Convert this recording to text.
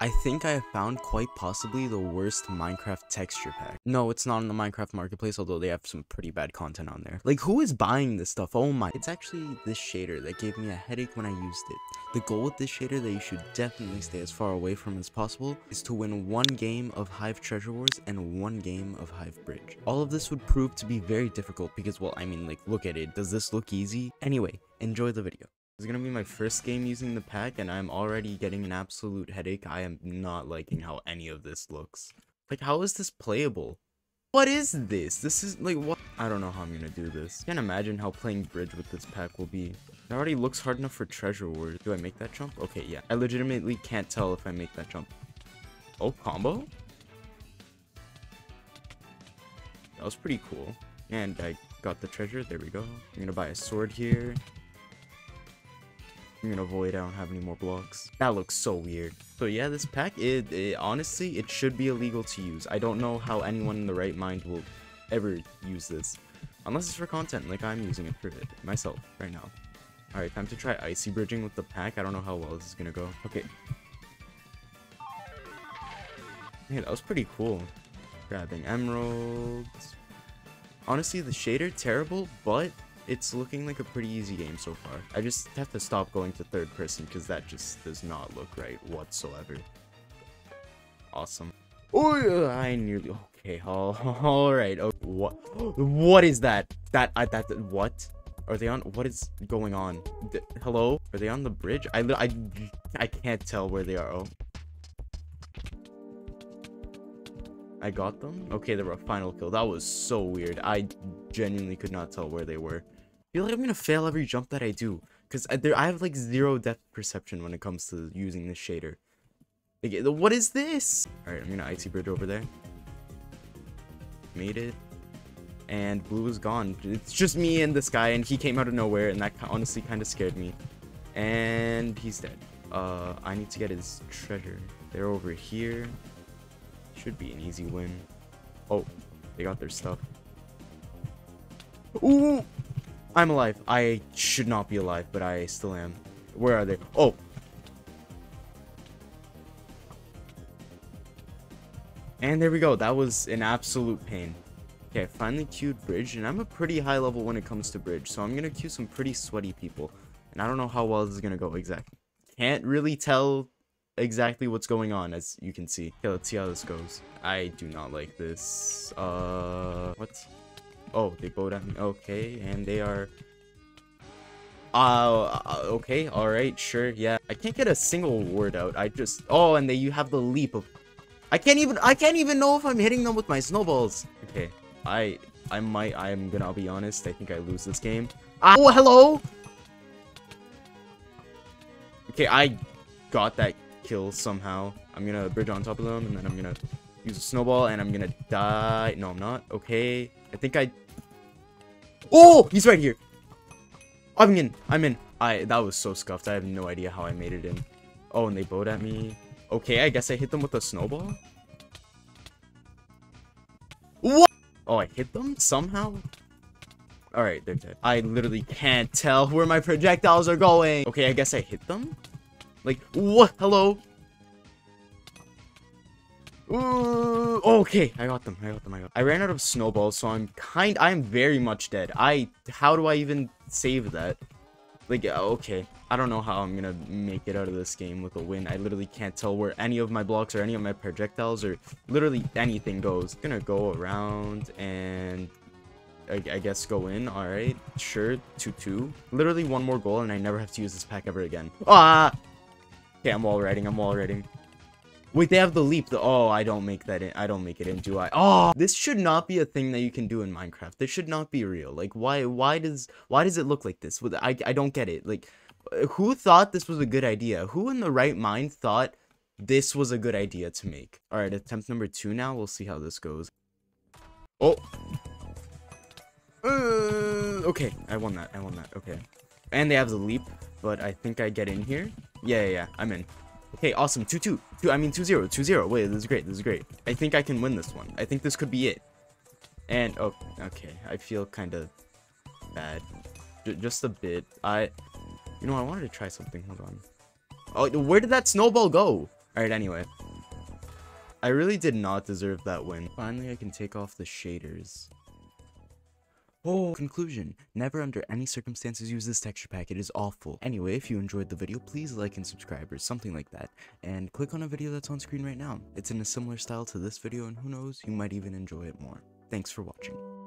I think I have found quite possibly the worst Minecraft texture pack. No, it's not on the Minecraft marketplace, although they have some pretty bad content on there. Like, who is buying this stuff? Oh my. It's actually this shader that gave me a headache when I used it. The goal with this shader that you should definitely stay as far away from as possible is to win one game of Hive Treasure Wars and one game of Hive Bridge. All of this would prove to be very difficult because, well, I mean, like, look at it. Does this look easy? Anyway, enjoy the video. Is gonna be my first game using the pack, and I'm already getting an absolute headache. I am not liking how any of this looks. Like, how is this playable? What is this? This is, like, what? I don't know how I'm gonna do this. Can't imagine how playing Bridge with this pack will be. It already looks hard enough for Treasure Wars. Do I make that jump? Okay, yeah. I legitimately can't tell if I make that jump. Oh, combo? That was pretty cool. And I got the treasure. There we go. I'm gonna buy a sword here. I'm gonna avoid, I don't have any more blocks. That looks so weird. So yeah, this pack, it, it, honestly, it should be illegal to use. I don't know how anyone in the right mind will ever use this. Unless it's for content, like I'm using it for it, myself, right now. Alright, time to try icy bridging with the pack. I don't know how well this is gonna go. Okay. Hey, that was pretty cool. Grabbing emeralds. Honestly, the shader, terrible, but it's looking like a pretty easy game so far. I just have to stop going to third person because that just does not look right whatsoever. Awesome. Oh, I nearly. Okay, all, all right. Oh, what? What is that? That I that what? Are they on? What is going on? D hello? Are they on the bridge? I I I can't tell where they are. Oh. I got them? Okay, they were a final kill. That was so weird. I genuinely could not tell where they were I feel like I'm gonna fail every jump that I do. Because I, I have like zero depth perception when it comes to using this shader. Like, what is this? Alright, I'm gonna icy bridge over there. Made it. And blue is gone. It's just me and this guy, and he came out of nowhere, and that honestly kind of scared me. And he's dead. Uh, I need to get his treasure. They're over here. Should be an easy win. Oh, they got their stuff. Ooh! I'm alive. I should not be alive, but I still am. Where are they? Oh! And there we go. That was an absolute pain. Okay, I finally queued bridge, and I'm a pretty high level when it comes to bridge, so I'm gonna queue some pretty sweaty people. And I don't know how well this is gonna go exactly. Can't really tell exactly what's going on, as you can see. Okay, let's see how this goes. I do not like this. Uh, what? Oh, they both at me. Okay, and they are... Uh, uh, okay, alright, sure, yeah. I can't get a single word out. I just... Oh, and they you have the leap of... I can't even... I can't even know if I'm hitting them with my snowballs. Okay, I... I might... I'm gonna be honest. I think I lose this game. Oh, hello! Okay, I got that kill somehow. I'm gonna bridge on top of them, and then I'm gonna use a snowball, and I'm gonna die. No, I'm not. Okay. I think I... Oh! He's right here. I'm in. I'm in. I That was so scuffed. I have no idea how I made it in. Oh, and they bowed at me. Okay, I guess I hit them with a snowball? What? Oh, I hit them somehow? Alright, they're dead. I literally can't tell where my projectiles are going. Okay, I guess I hit them? Like, what? Hello? Ooh, okay, I got them. I got them. I got. Them. I ran out of snowballs, so I'm kind. I'm very much dead. I. How do I even save that? Like, okay. I don't know how I'm gonna make it out of this game with a win. I literally can't tell where any of my blocks or any of my projectiles or literally anything goes. gonna go around and I, I guess go in. All right, sure. Two two. Literally one more goal, and I never have to use this pack ever again. Ah. Okay, I'm wall riding. I'm wall riding. Wait, they have the leap. The, oh, I don't make that in. I don't make it in, do I? Oh, this should not be a thing that you can do in Minecraft. This should not be real. Like, why, why does, why does it look like this? I, I don't get it. Like, who thought this was a good idea? Who in the right mind thought this was a good idea to make? All right, attempt number two now. We'll see how this goes. Oh. Uh, okay, I won that. I won that. Okay. And they have the leap, but I think I get in here. Yeah, yeah, yeah. I'm in. Okay, awesome. 2-2. Two, two, I mean 2-0. 2-0. Wait, this is great. This is great. I think I can win this one. I think this could be it. And, oh, okay. I feel kind of bad. J just a bit. I, you know, I wanted to try something. Hold on. Oh, where did that snowball go? Alright, anyway. I really did not deserve that win. Finally, I can take off the shaders. Oh, conclusion. Never under any circumstances use this texture pack, it is awful. Anyway, if you enjoyed the video, please like and subscribe or something like that. And click on a video that's on screen right now. It's in a similar style to this video and who knows, you might even enjoy it more. Thanks for watching.